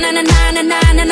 na na na na na